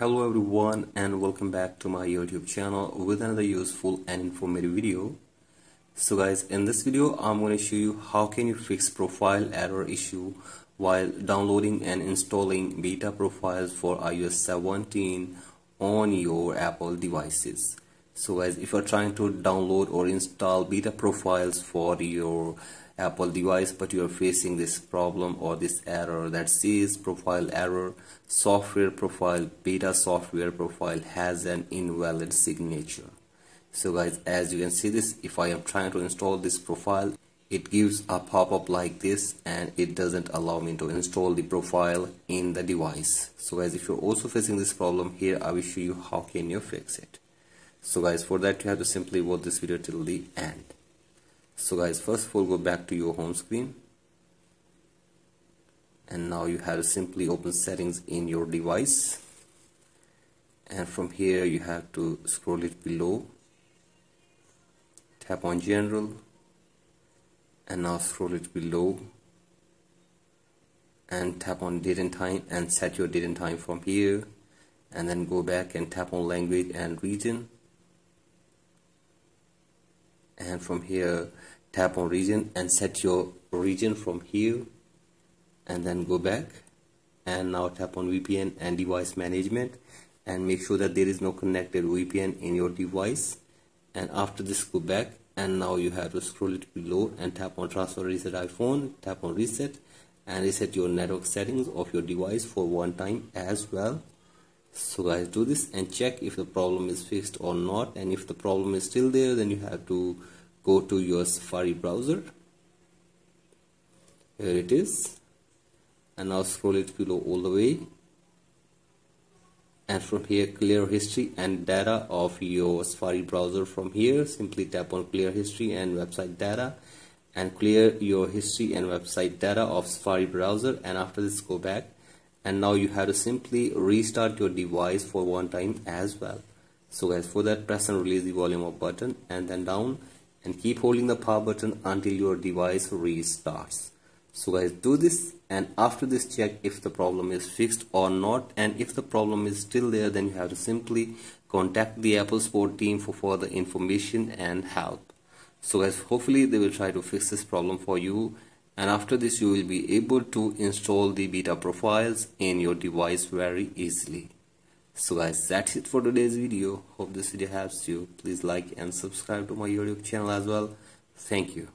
Hello everyone and welcome back to my YouTube channel with another useful and informative video. So guys in this video I'm going to show you how can you fix profile error issue while downloading and installing beta profiles for iOS 17 on your Apple devices. So guys if you're trying to download or install beta profiles for your Apple device but you are facing this problem or this error that says profile error software profile beta software profile has an invalid signature. So guys as you can see this if I am trying to install this profile it gives a pop-up like this and it doesn't allow me to install the profile in the device. So guys if you're also facing this problem here I will show you how can you fix it so guys for that you have to simply watch this video till the end. So guys first of all go back to your home screen. And now you have to simply open settings in your device. And from here you have to scroll it below. Tap on general. And now scroll it below. And tap on date and time and set your date and time from here. And then go back and tap on language and region and from here tap on region and set your region from here and then go back. And now tap on VPN and device management and make sure that there is no connected VPN in your device. And after this go back and now you have to scroll it below and tap on transfer reset iPhone tap on reset and reset your network settings of your device for one time as well so guys do this and check if the problem is fixed or not. And if the problem is still there then you have to go to your Safari browser. Here it is. And now scroll it below all the way. And from here clear history and data of your Safari browser from here. Simply tap on clear history and website data and clear your history and website data of Safari browser. And after this go back and now you have to simply restart your device for one time as well. So guys for that press and release the volume up button and then down and keep holding the power button until your device restarts. So guys do this and after this check if the problem is fixed or not. And if the problem is still there then you have to simply contact the apple support team for further information and help. So guys hopefully they will try to fix this problem for you and after this you will be able to install the beta profiles in your device very easily. So guys that's it for today's video. Hope this video helps you. Please like and subscribe to my youtube channel as well. Thank you